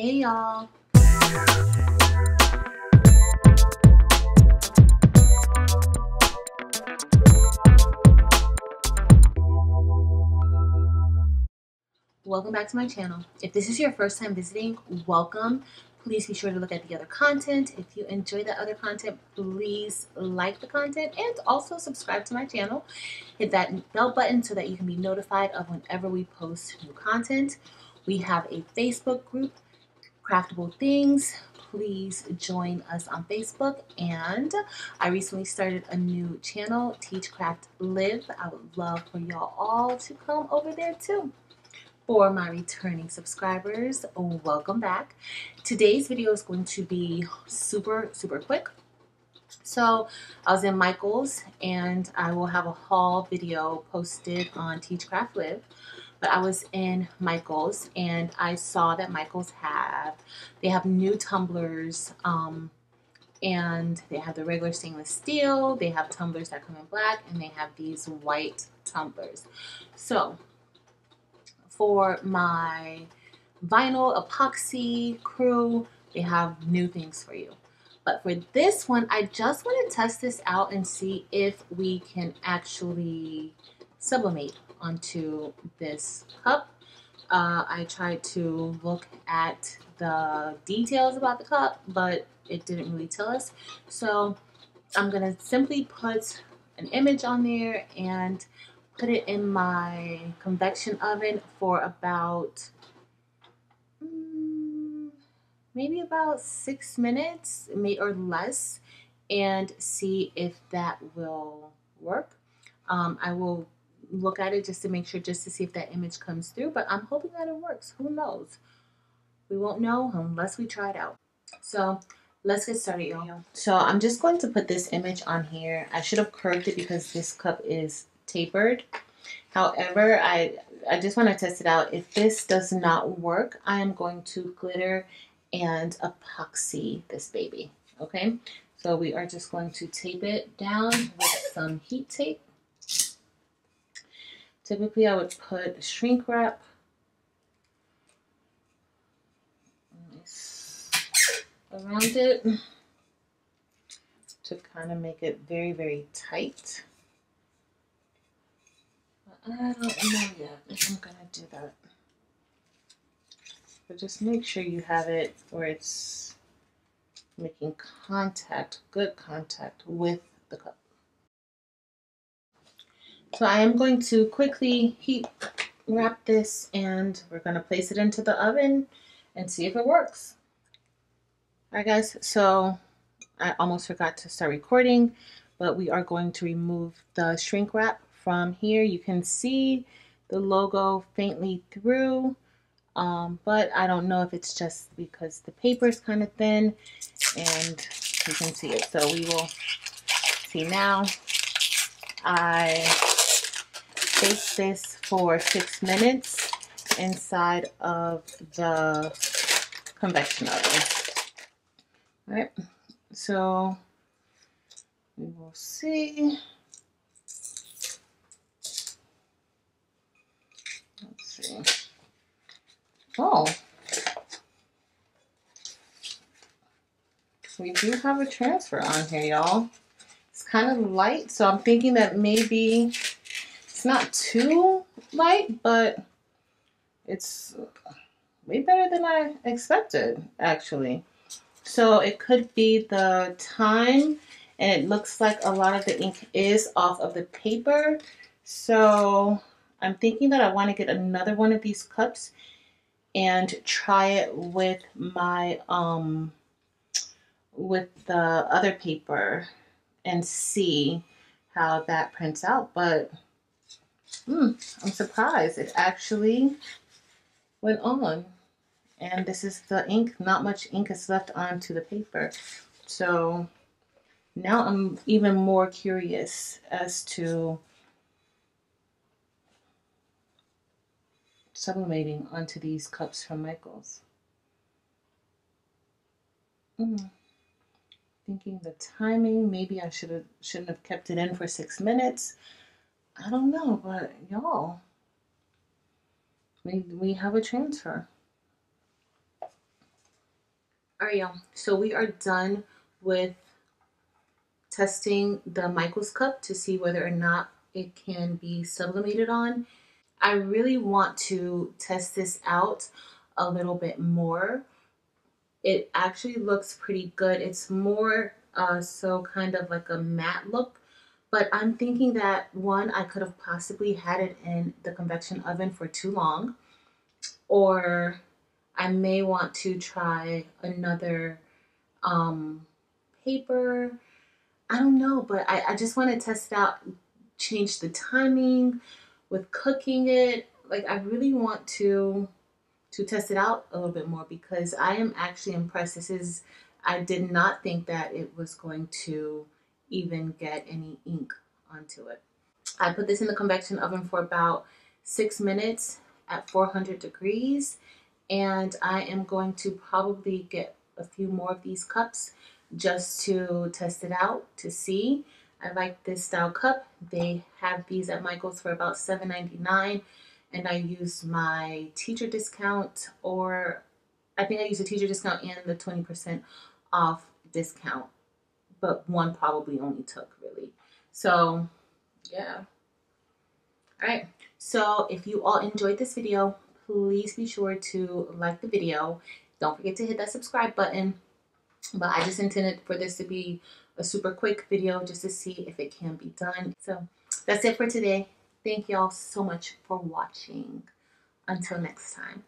Hey y'all. Welcome back to my channel. If this is your first time visiting, welcome. Please be sure to look at the other content. If you enjoy that other content, please like the content and also subscribe to my channel. Hit that bell button so that you can be notified of whenever we post new content. We have a Facebook group, Craftable Things. Please join us on Facebook. And I recently started a new channel, Teach Craft Live. I would love for y'all all to come over there too. For my returning subscribers, welcome back. Today's video is going to be super, super quick. So I was in Michael's and I will have a haul video posted on Teach Craft Live. But I was in Michael's and I saw that Michael's have, they have new tumblers um, and they have the regular stainless steel, they have tumblers that come in black, and they have these white tumblers. So for my vinyl epoxy crew, they have new things for you. But for this one, I just want to test this out and see if we can actually sublimate onto this cup. Uh, I tried to look at the details about the cup, but it didn't really tell us. So I'm going to simply put an image on there and put it in my convection oven for about mm, maybe about six minutes or less and see if that will work. Um, I will look at it just to make sure, just to see if that image comes through, but I'm hoping that it works. Who knows? We won't know unless we try it out. So let's get started, y'all. So I'm just going to put this image on here. I should have curved it because this cup is tapered. However, I, I just want to test it out. If this does not work, I am going to glitter and epoxy this baby. Okay, so we are just going to tape it down with some heat tape. Typically, I would put shrink wrap around it to kind of make it very, very tight. But I don't know yet if I'm going to do that. But just make sure you have it where it's making contact, good contact with the cup. So I am going to quickly heat wrap this and we're going to place it into the oven and see if it works. Alright guys, so I almost forgot to start recording, but we are going to remove the shrink wrap from here. You can see the logo faintly through, um, but I don't know if it's just because the paper is kind of thin and you can see it. So we will see now. I baked this for six minutes inside of the convection oven. All right, so we will see. Let's see. Oh. We do have a transfer on here, y'all. It's kind of light, so I'm thinking that maybe it's not too light, but it's way better than I expected, actually. So it could be the time, and it looks like a lot of the ink is off of the paper. So I'm thinking that I want to get another one of these cups and try it with my um with the other paper and see how that prints out but hmm, I'm surprised it actually went on and this is the ink not much ink is left onto the paper so now I'm even more curious as to sublimating onto these cups from Michaels. Mm. Thinking the timing, maybe I should have shouldn't have kept it in for six minutes. I don't know, but y'all, we we have a transfer. All right, y'all. So we are done with testing the Michaels cup to see whether or not it can be sublimated on. I really want to test this out a little bit more. It actually looks pretty good. It's more uh, so kind of like a matte look, but I'm thinking that one, I could have possibly had it in the convection oven for too long, or I may want to try another um, paper. I don't know, but I, I just want to test it out, change the timing with cooking it. Like I really want to to test it out a little bit more because I am actually impressed. This is I did not think that it was going to even get any ink onto it. I put this in the convection oven for about six minutes at 400 degrees and I am going to probably get a few more of these cups just to test it out to see. I like this style cup. They have these at Michael's for about $7.99 and I used my teacher discount or I think I used a teacher discount and the 20% off discount, but one probably only took really. So yeah. All right. So if you all enjoyed this video, please be sure to like the video. Don't forget to hit that subscribe button. But I just intended for this to be a super quick video just to see if it can be done. So that's it for today. Thank y'all so much for watching. Until next time.